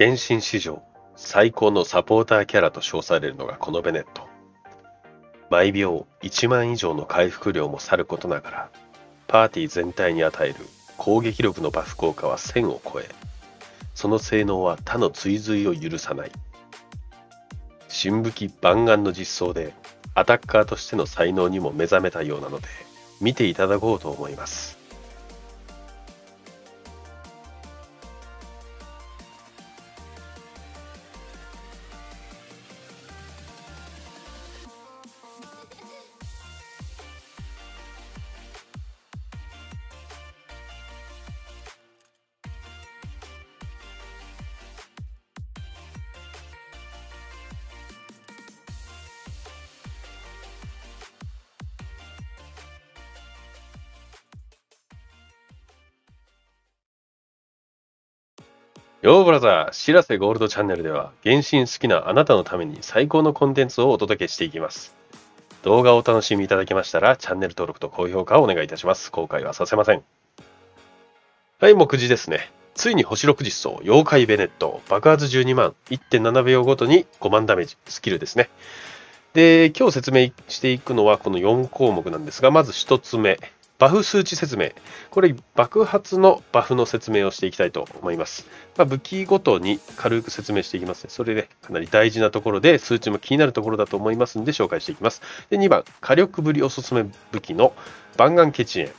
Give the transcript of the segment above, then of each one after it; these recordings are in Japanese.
原神史上最高のサポーターキャラと称されるのがこのベネット。毎秒1万以上の回復量もさることながら、パーティー全体に与える攻撃力のバフ効果は1000を超え、その性能は他の追随を許さない。新武器万眼の実装でアタッカーとしての才能にも目覚めたようなので、見ていただこうと思います。ヨーブラザー、しらせゴールドチャンネルでは、原神好きなあなたのために最高のコンテンツをお届けしていきます。動画をお楽しみいただけましたら、チャンネル登録と高評価をお願いいたします。後悔はさせません。はい、目次ですね。ついに星6実装、妖怪ベネット、爆発12万、1.7秒ごとに5万ダメージ、スキルですね。で、今日説明していくのはこの4項目なんですが、まず1つ目。バフ数値説明。これ、爆発のバフの説明をしていきたいと思います。まあ、武器ごとに軽く説明していきますね。それで、かなり大事なところで、数値も気になるところだと思いますので、紹介していきます。で、2番、火力ぶりおすすめ武器の万眼ケチエン。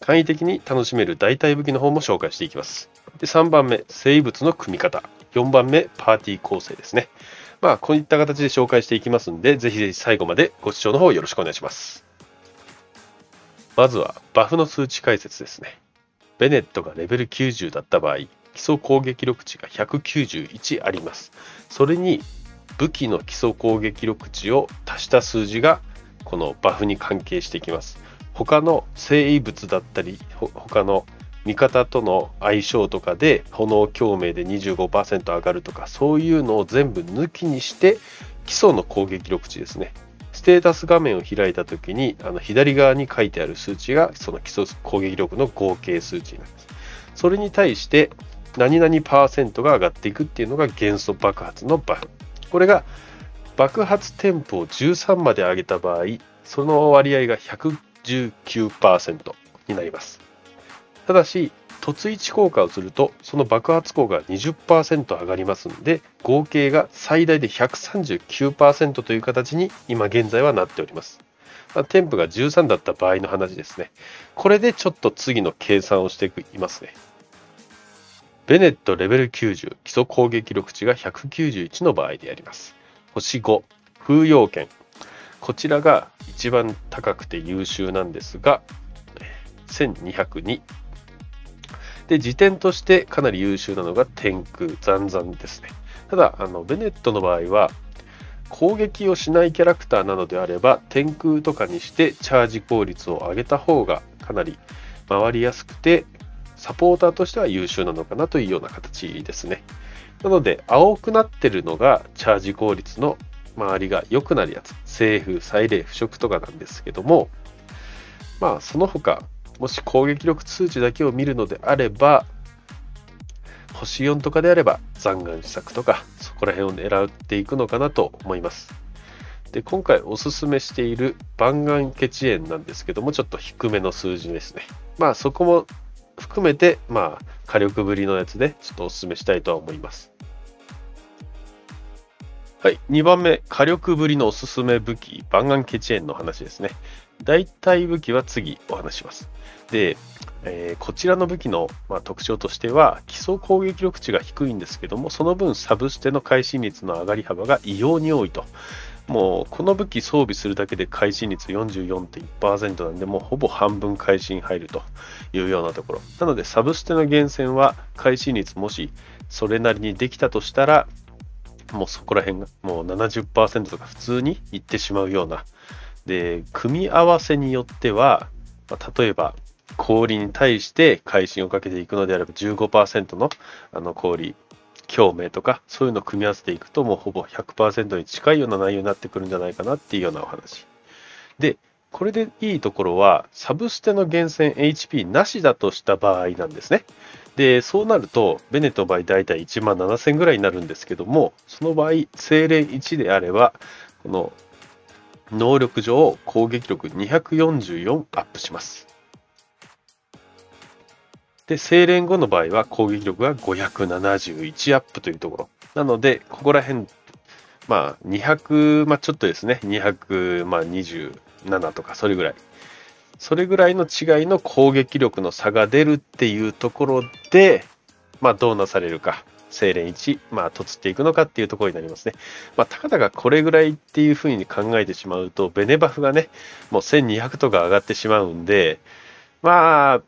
簡易的に楽しめる代替武器の方も紹介していきます。で、3番目、生物の組み方。4番目、パーティー構成ですね。まあ、こういった形で紹介していきますので、ぜひぜひ最後までご視聴の方よろしくお願いします。まずはバフの数値解説ですね。ベネットがレベル90だった場合、基礎攻撃力値が191あります。それに武器の基礎攻撃力値を足した数字がこのバフに関係してきます。他の生物だったり、他の味方との相性とかで炎共鳴で25%上がるとかそういうのを全部抜きにして基礎の攻撃力値ですねステータス画面を開いたときに、あの左側に書いてある数値が、その基礎攻撃力の合計数値になります。それに対して、何々パーセントが上がっていくっていうのが元素爆発のバフ。これが爆発テンポを13まで上げた場合、その割合が119%になります。ただし、突位置効果をするとその爆発効果が20%上がりますので合計が最大で139%という形に今現在はなっております。まあ、添付が13だった場合の話ですね。これでちょっと次の計算をしていますね。ベネットレベル90基礎攻撃力値が191の場合でやります。星5風要件こちらが一番高くて優秀なんですが1202で、時点としてかなり優秀なのが天空、残々ですね。ただ、あの、ベネットの場合は、攻撃をしないキャラクターなのであれば、天空とかにしてチャージ効率を上げた方がかなり回りやすくて、サポーターとしては優秀なのかなというような形ですね。なので、青くなってるのがチャージ効率の周りが良くなるやつ。セーフ、サイレー、腐食とかなんですけども、まあ、その他、もし攻撃力数値だけを見るのであれば、星4とかであれば残眼施策とか、そこら辺を狙っていくのかなと思います。で、今回おすすめしている万眼ケチ円なんですけども、ちょっと低めの数字ですね。まあそこも含めて、まあ火力ぶりのやつでちょっとおすすめしたいとは思います。はい、2番目、火力ぶりのおすすめ武器、万眼ケチ円の話ですね。大体武器は次お話します。で、えー、こちらの武器の、まあ、特徴としては基礎攻撃力値が低いんですけどもその分サブステの会心率の上がり幅が異様に多いともうこの武器装備するだけで会心率44.1%なんでもうほぼ半分会心入るというようなところなのでサブステの源泉は会心率もしそれなりにできたとしたらもうそこら辺がもう70%とか普通にいってしまうようなで組み合わせによっては、まあ、例えば氷に対して会心をかけていくのであれば15%のあの氷共鳴とかそういうのを組み合わせていくともうほぼ100%に近いような内容になってくるんじゃないかなっていうようなお話。でこれでいいところはサブステの源泉 HP なしだとした場合なんですね。で、そうなると、ベネットの場合大体1万7000ぐらいになるんですけども、その場合、精錬1であれば、この能力上攻撃力244アップします。で、精錬後の場合は攻撃力が571アップというところ。なので、ここら辺、まあ、200、まあ、ちょっとですね、227とか、それぐらい。それぐらいの違いの攻撃力の差が出るっていうところで、まあ、どうなされるか。精錬1、まあ、とつっていくのかっていうところになりますね。まあ、たかだかこれぐらいっていうふうに考えてしまうと、ベネバフがね、もう1200とか上がってしまうんで、まあ、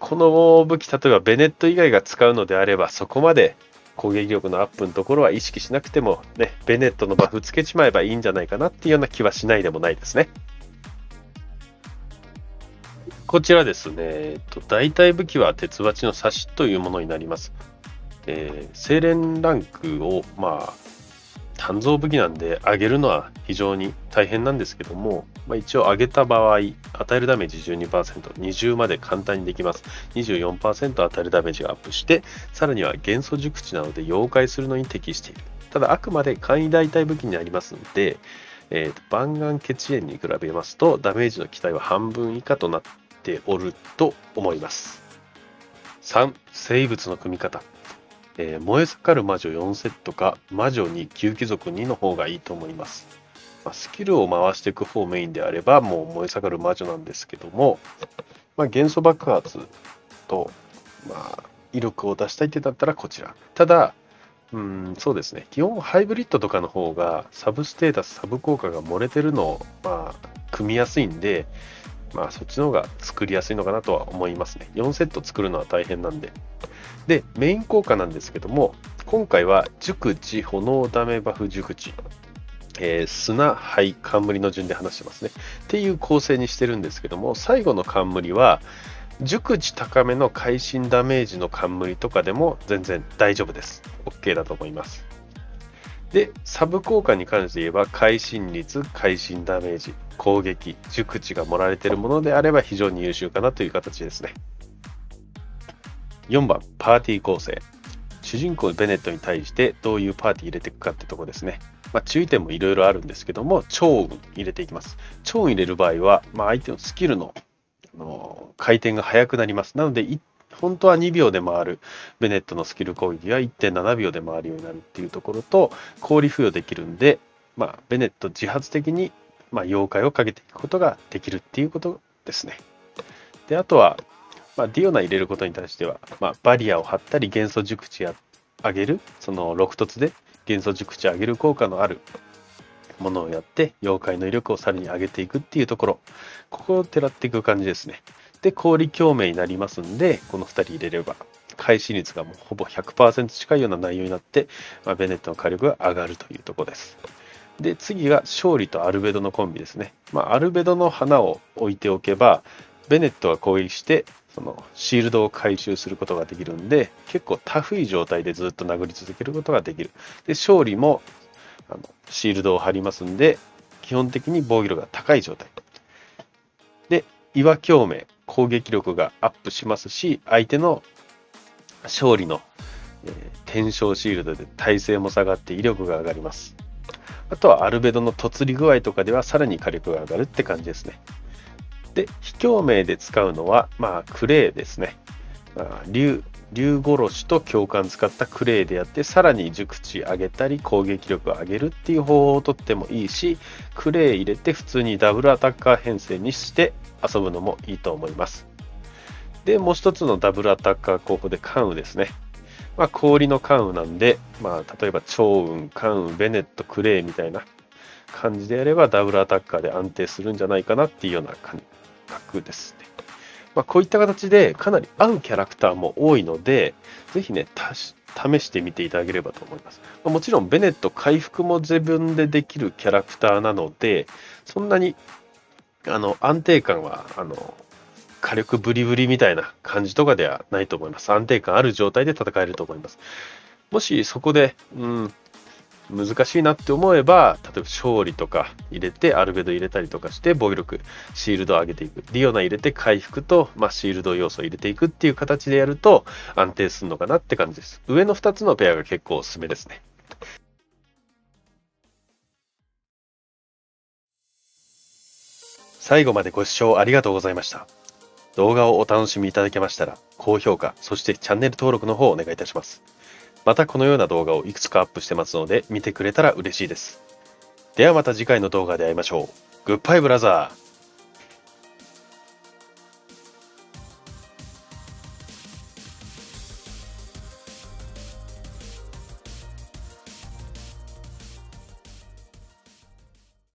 この武器、例えばベネット以外が使うのであれば、そこまで攻撃力のアップのところは意識しなくても、ね、ベネットのバフつけちまえばいいんじゃないかなっていうような気はしないでもないですね。こちらですね、えっと、大体武器は鉄鉢の差しというものになります。えー、精錬ランクを、まあ、鍛造武器なんで上げるのは非常に大変なんですけども、まあ、一応上げた場合、与えるダメージ12%、20まで簡単にできます。24%与えるダメージがアップして、さらには元素熟知なので溶解するのに適している。ただ、あくまで簡易代替武器になりますので、えー、万願血炎に比べますと、ダメージの期待は半分以下となっておると思います。3、生物の組み方。えー、燃え盛る魔女4セットか魔女2、旧貴族2の方がいいと思います。まあ、スキルを回していく方メインであればもう燃え盛る魔女なんですけども、まあ、元素爆発と、まあ、威力を出したいってだったらこちら。ただ、うん、そうですね。基本ハイブリッドとかの方がサブステータス、サブ効果が漏れてるのを、まあ、組みやすいんで、まあ、そっちの方が作りやすいのかなとは思いますね。4セット作るのは大変なんで。で、メイン効果なんですけども、今回は熟知、炎ダメバフ熟知、えー、砂、灰、冠の順で話してますね。っていう構成にしてるんですけども、最後の冠は、熟知高めの会心ダメージの冠とかでも全然大丈夫です。OK だと思います。で、サブ効果に関して言えば、会心率、会心ダメージ、攻撃、熟知が盛られているものであれば非常に優秀かなという形ですね。4番、パーティー構成。主人公ベネットに対してどういうパーティー入れていくかってとこですね。まあ、注意点もいろいろあるんですけども、超運入れていきます。超運入れる場合は、まあ、相手のスキルのの回転が速くなります。なので、本当は2秒で回るベネットのスキル攻撃が1.7秒で回るようになるっていうところと、氷付与できるんで、まあ、ベネット自発的に、まあ、妖怪をかけていくことができるっていうことですね。で、あとは、まあ、ディオナ入れることに対しては、まあ、バリアを張ったり元素熟知や上げる、その6凸で元素熟知上げる効果のあるものをやって、妖怪の威力をさらに上げていくっていうところ、ここを狙っていく感じですね。で、氷共鳴になりますんで、この2人入れれば、開始率がもうほぼ100%近いような内容になって、まあ、ベネットの火力が上がるというところです。で、次が勝利とアルベドのコンビですね。まあ、アルベドの花を置いておけば、ベネットが攻撃して、そのシールドを回収することができるんで、結構タフい状態でずっと殴り続けることができる。で、勝利もあのシールドを貼りますんで、基本的に防御力が高い状態。で、岩共鳴、攻撃力がアップしますし、相手の勝利の、えー、転生シールドで耐性も下がって威力が上がります。あとはアルベドの突り具合とかではさらに火力が上がるって感じですね。で、非共鳴で使うのは、まあ、クレイですね。まあ、竜殺しと共感使ったクレイでやって、さらに熟知上げたり、攻撃力を上げるっていう方法をとってもいいし、クレイ入れて普通にダブルアタッカー編成にして遊ぶのもいいと思います。で、もう一つのダブルアタッカー候補で関羽ですね。まあ、氷の関羽なんで、まあ、例えば超雲、関羽、ベネット、クレイみたいな感じでやればダブルアタッカーで安定するんじゃないかなっていうような感じ格ですね。まあ、こういった形でかなり合うキャラクターも多いので、ぜひね、試してみていただければと思います。ま、もちろん、ベネット回復も自分でできるキャラクターなので、そんなにあの安定感はあの火力ブリブリみたいな感じとかではないと思います。安定感ある状態で戦えると思います。もしそこで、うん、難しいなって思えば、例えば勝利とか入れて、アルベド入れたりとかして、防御力、シールドを上げていく。ディオナ入れて回復と、まあ、シールド要素を入れていくっていう形でやると安定するのかなって感じです。上の2つのペアが結構おすすめですね。最後までご視聴ありがとうございました。動画をお楽しみいただけましたら、高評価、そしてチャンネル登録の方をお願いいたします。またこのような動画をいくつかアップしてますので、見てくれたら嬉しいです。ではまた次回の動画で会いましょう。グッバイブラザー